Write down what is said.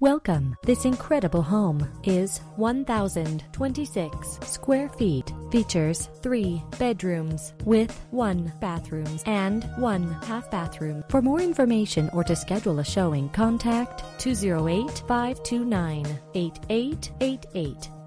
Welcome. This incredible home is 1,026 square feet. Features three bedrooms with one bathrooms and one half bathroom. For more information or to schedule a showing, contact 208 529 8888.